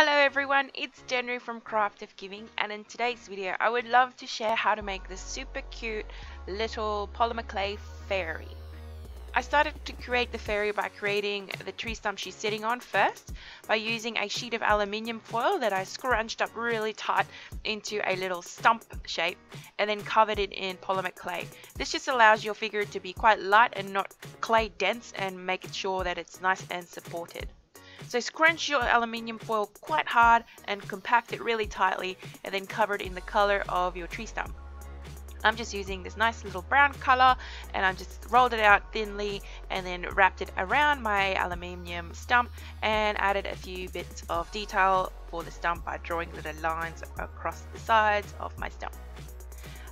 Hello everyone, it's Danrie from Craft of Giving and in today's video I would love to share how to make this super cute little polymer clay fairy. I started to create the fairy by creating the tree stump she's sitting on first by using a sheet of aluminium foil that I scrunched up really tight into a little stump shape and then covered it in polymer clay. This just allows your figure to be quite light and not clay dense and make sure that it's nice and supported. So scrunch your aluminium foil quite hard and compact it really tightly and then cover it in the color of your tree stump. I'm just using this nice little brown color and I just rolled it out thinly and then wrapped it around my aluminium stump and added a few bits of detail for the stump by drawing little lines across the sides of my stump.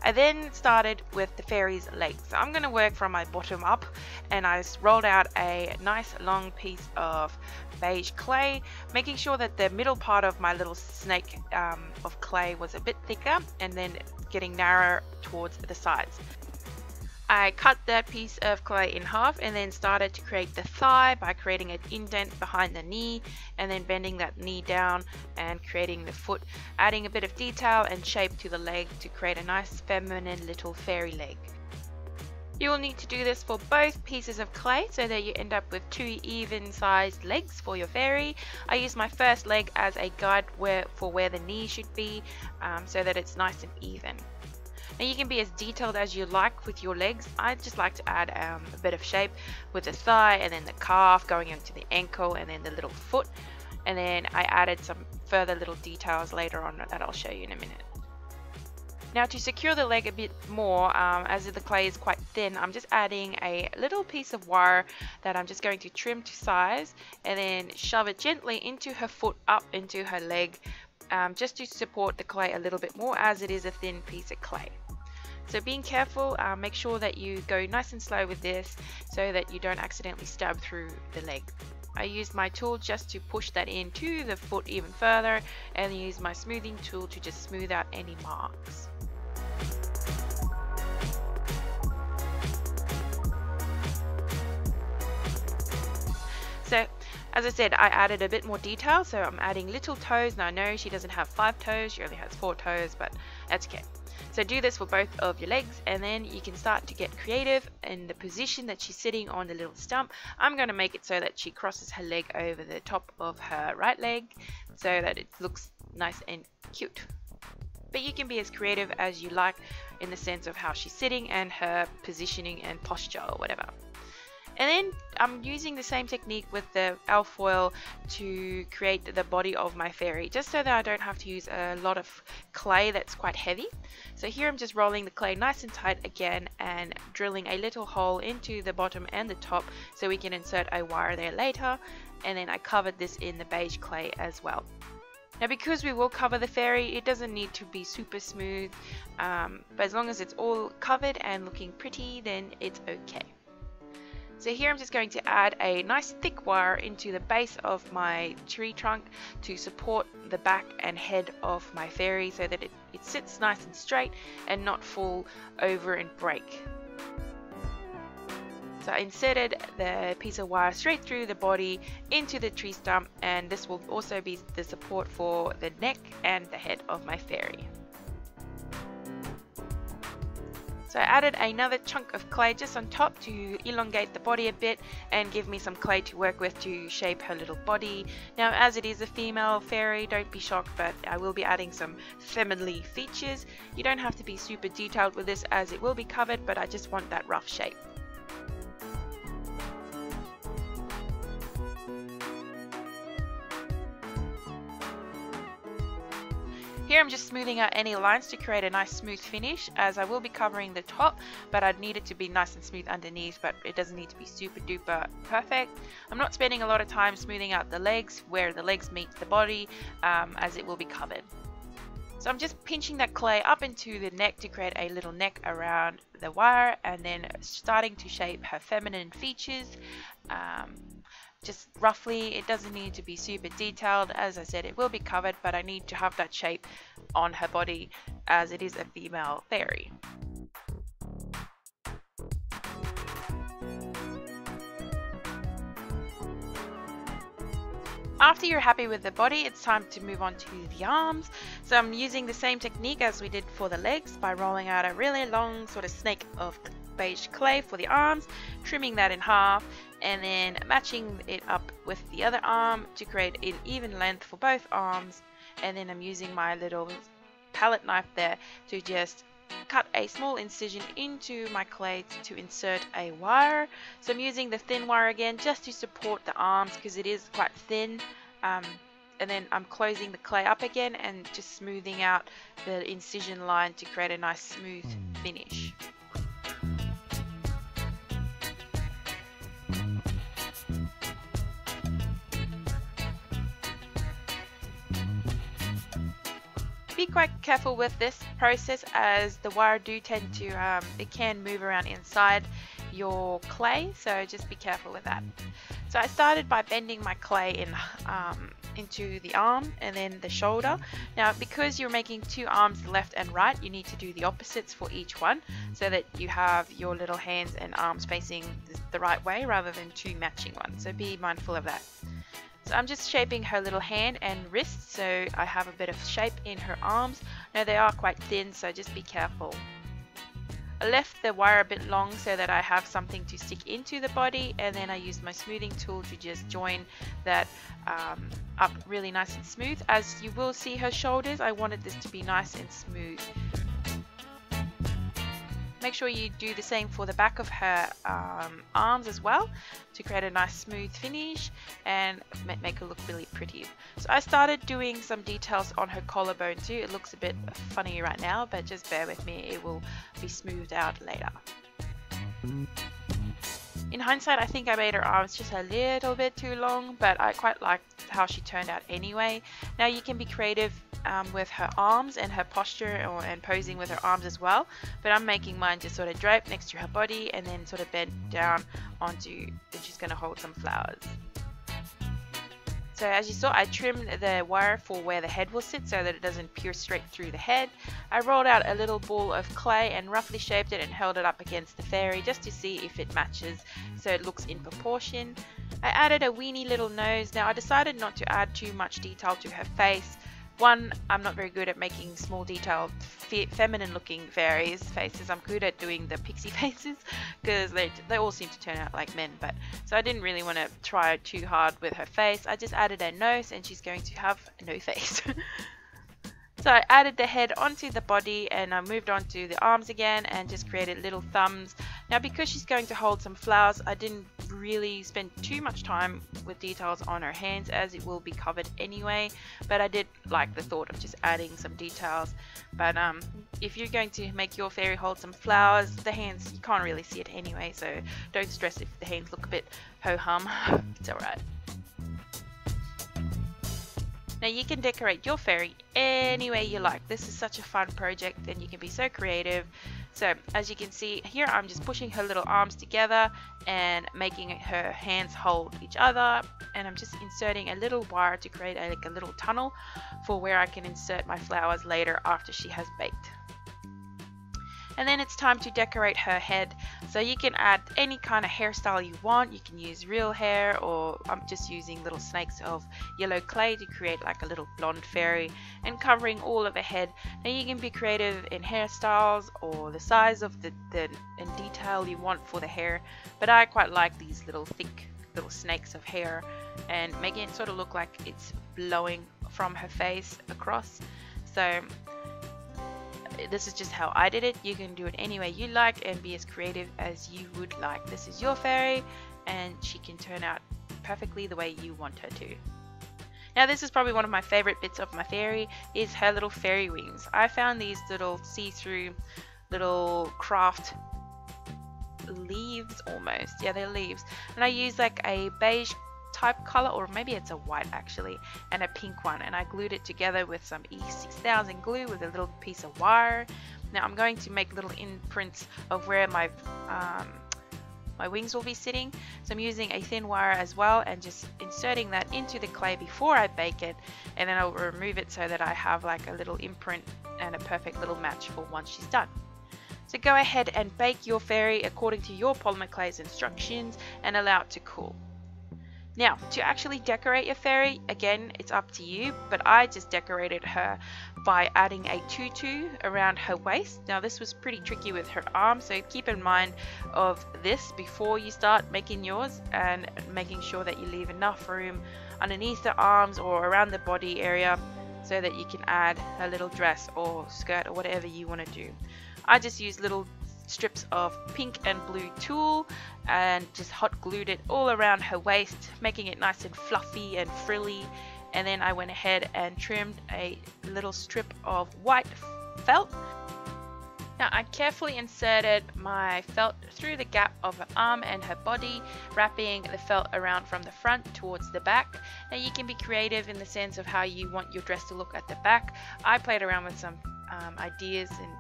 I then started with the fairy's legs. So I'm going to work from my bottom up and I rolled out a nice long piece of beige clay, making sure that the middle part of my little snake um, of clay was a bit thicker and then getting narrower towards the sides. I cut that piece of clay in half and then started to create the thigh by creating an indent behind the knee and then bending that knee down and creating the foot, adding a bit of detail and shape to the leg to create a nice feminine little fairy leg. You will need to do this for both pieces of clay so that you end up with two even sized legs for your fairy. I use my first leg as a guide where, for where the knee should be um, so that it's nice and even. Now you can be as detailed as you like with your legs. I just like to add um, a bit of shape with the thigh and then the calf going into the ankle and then the little foot. And then I added some further little details later on that I'll show you in a minute. Now to secure the leg a bit more, um, as the clay is quite thin, I'm just adding a little piece of wire that I'm just going to trim to size and then shove it gently into her foot up into her leg um, just to support the clay a little bit more as it is a thin piece of clay. So being careful, uh, make sure that you go nice and slow with this so that you don't accidentally stab through the leg. I used my tool just to push that into the foot even further and use my smoothing tool to just smooth out any marks. As I said, I added a bit more detail, so I'm adding little toes. Now I know she doesn't have five toes, she only has four toes, but that's okay. So do this for both of your legs and then you can start to get creative in the position that she's sitting on the little stump. I'm going to make it so that she crosses her leg over the top of her right leg so that it looks nice and cute. But you can be as creative as you like in the sense of how she's sitting and her positioning and posture or whatever. And then I'm using the same technique with the alfoil to create the body of my fairy, just so that I don't have to use a lot of clay that's quite heavy. So here I'm just rolling the clay nice and tight again and drilling a little hole into the bottom and the top so we can insert a wire there later. And then I covered this in the beige clay as well. Now because we will cover the fairy, it doesn't need to be super smooth, um, but as long as it's all covered and looking pretty, then it's okay. So here I'm just going to add a nice thick wire into the base of my tree trunk to support the back and head of my fairy so that it, it sits nice and straight and not fall over and break. So I inserted the piece of wire straight through the body into the tree stump and this will also be the support for the neck and the head of my fairy. So I added another chunk of clay just on top to elongate the body a bit and give me some clay to work with to shape her little body. Now as it is a female fairy, don't be shocked but I will be adding some feminine features. You don't have to be super detailed with this as it will be covered but I just want that rough shape. Here I'm just smoothing out any lines to create a nice smooth finish as I will be covering the top but I'd need it to be nice and smooth underneath but it doesn't need to be super duper perfect. I'm not spending a lot of time smoothing out the legs where the legs meet the body um, as it will be covered. So I'm just pinching that clay up into the neck to create a little neck around the wire and then starting to shape her feminine features. Um, just roughly it doesn't need to be super detailed as I said it will be covered but I need to have that shape on her body as it is a female fairy. After you're happy with the body, it's time to move on to the arms. So I'm using the same technique as we did for the legs by rolling out a really long sort of snake of beige clay for the arms, trimming that in half, and then matching it up with the other arm to create an even length for both arms. And then I'm using my little palette knife there to just cut a small incision into my clay to insert a wire. So I'm using the thin wire again just to support the arms because it is quite thin. Um, and then I'm closing the clay up again and just smoothing out the incision line to create a nice smooth finish. Quite careful with this process as the wire do tend to, um, it can move around inside your clay, so just be careful with that. So I started by bending my clay in um, into the arm and then the shoulder. Now because you're making two arms left and right, you need to do the opposites for each one so that you have your little hands and arms facing the right way rather than two matching ones. So be mindful of that. So I'm just shaping her little hand and wrist so I have a bit of shape in her arms. Now they are quite thin so just be careful. I left the wire a bit long so that I have something to stick into the body and then I used my smoothing tool to just join that um, up really nice and smooth. As you will see her shoulders, I wanted this to be nice and smooth. Make sure you do the same for the back of her um, arms as well to create a nice smooth finish and make her look really pretty. So I started doing some details on her collarbone too. It looks a bit funny right now, but just bear with me. It will be smoothed out later. In hindsight, I think I made her arms just a little bit too long, but I quite liked how she turned out anyway. Now you can be creative um, with her arms and her posture or, and posing with her arms as well, but I'm making mine just sort of drape next to her body and then sort of bend down onto, and she's going to hold some flowers. So as you saw, I trimmed the wire for where the head will sit so that it doesn't pierce straight through the head. I rolled out a little ball of clay and roughly shaped it and held it up against the fairy just to see if it matches so it looks in proportion. I added a weeny little nose. Now I decided not to add too much detail to her face one, I'm not very good at making small detailed fe feminine looking fairies faces. I'm good at doing the pixie faces because they, they all seem to turn out like men. But So I didn't really want to try too hard with her face. I just added a nose and she's going to have no face. So I added the head onto the body and I moved on to the arms again and just created little thumbs. Now because she's going to hold some flowers, I didn't really spend too much time with details on her hands as it will be covered anyway. But I did like the thought of just adding some details. But um, if you're going to make your fairy hold some flowers, the hands, you can't really see it anyway. So don't stress if the hands look a bit ho-hum. it's alright. Now you can decorate your fairy any way you like. This is such a fun project and you can be so creative. So as you can see here I'm just pushing her little arms together and making her hands hold each other. And I'm just inserting a little wire to create a, like a little tunnel for where I can insert my flowers later after she has baked and then it's time to decorate her head. So you can add any kind of hairstyle you want. You can use real hair or I'm just using little snakes of yellow clay to create like a little blonde fairy and covering all of her head. Now you can be creative in hairstyles or the size of the, the and detail you want for the hair. But I quite like these little thick little snakes of hair and making it sort of look like it's blowing from her face across. So this is just how I did it. You can do it any way you like and be as creative as you would like. This is your fairy and she can turn out perfectly the way you want her to. Now this is probably one of my favorite bits of my fairy is her little fairy wings. I found these little see-through little craft leaves almost. Yeah, they're leaves. And I use like a beige type color or maybe it's a white actually and a pink one. And I glued it together with some E6000 glue with a little piece of wire. Now I'm going to make little imprints of where my um, my wings will be sitting. So I'm using a thin wire as well and just inserting that into the clay before I bake it. And then I'll remove it so that I have like a little imprint and a perfect little match for once she's done. So go ahead and bake your fairy according to your polymer clay's instructions and allow it to cool Now, to actually decorate your fairy, again, it's up to you, but I just decorated her by adding a tutu around her waist. Now, this was pretty tricky with her arm, so keep in mind of this before you start making yours and making sure that you leave enough room underneath the arms or around the body area so that you can add a little dress or skirt or whatever you want to do. I just use little strips of pink and blue tulle and just hot glued it all around her waist making it nice and fluffy and frilly and then I went ahead and trimmed a little strip of white felt now I carefully inserted my felt through the gap of her arm and her body, wrapping the felt around from the front towards the back. Now you can be creative in the sense of how you want your dress to look at the back. I played around with some um, ideas and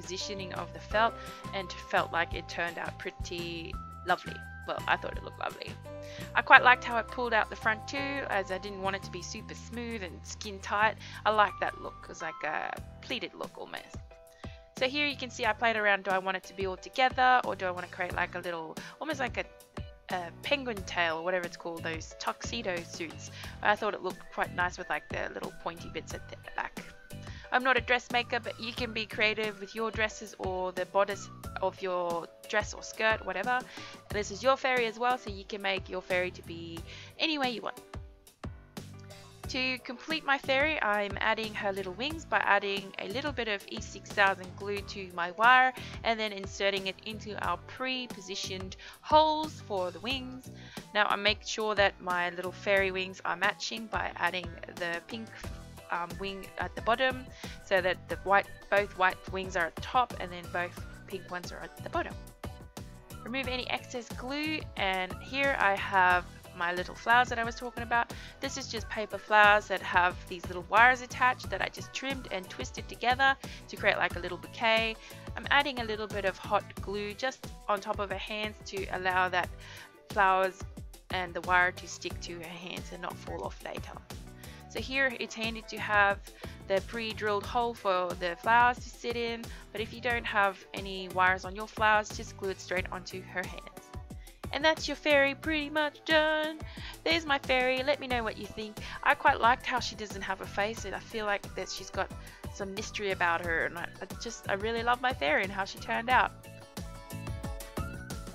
positioning of the felt and felt like it turned out pretty lovely. Well, I thought it looked lovely. I quite liked how it pulled out the front too, as I didn't want it to be super smooth and skin tight. I like that look, it was like a pleated look almost. So here you can see I played around, do I want it to be all together or do I want to create like a little, almost like a, a penguin tail or whatever it's called, those tuxedo suits. I thought it looked quite nice with like the little pointy bits at the back. I'm not a dressmaker, but you can be creative with your dresses or the bodice of your dress or skirt, whatever. This is your fairy as well, so you can make your fairy to be any way you want. To complete my fairy, I'm adding her little wings by adding a little bit of E6000 glue to my wire and then inserting it into our pre-positioned holes for the wings. Now I make sure that my little fairy wings are matching by adding the pink um, wing at the bottom so that the white both white wings are at the top and then both pink ones are at the bottom. Remove any excess glue and here I have my little flowers that I was talking about. This is just paper flowers that have these little wires attached that I just trimmed and twisted together to create like a little bouquet. I'm adding a little bit of hot glue just on top of her hands to allow that flowers and the wire to stick to her hands and not fall off later. So here it's handy to have the pre-drilled hole for the flowers to sit in, but if you don't have any wires on your flowers, just glue it straight onto her hands. And that's your fairy pretty much done. There's my fairy. Let me know what you think. I quite liked how she doesn't have a face and I feel like that she's got some mystery about her and I, I just I really love my fairy and how she turned out.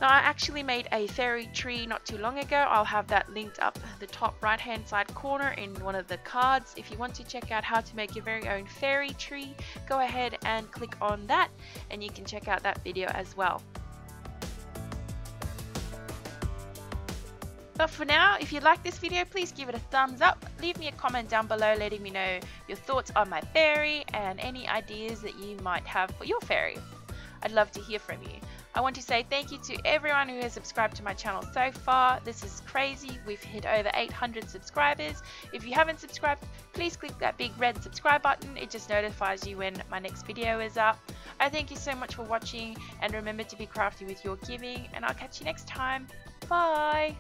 Now I actually made a fairy tree not too long ago. I'll have that linked up the top right hand side corner in one of the cards. If you want to check out how to make your very own fairy tree, go ahead and click on that and you can check out that video as well. But for now, if you like this video, please give it a thumbs up. Leave me a comment down below letting me know your thoughts on my fairy and any ideas that you might have for your fairy. I'd love to hear from you. I want to say thank you to everyone who has subscribed to my channel so far. This is crazy. We've hit over 800 subscribers. If you haven't subscribed, please click that big red subscribe button. It just notifies you when my next video is up. I thank you so much for watching and remember to be crafty with your giving and I'll catch you next time. Bye!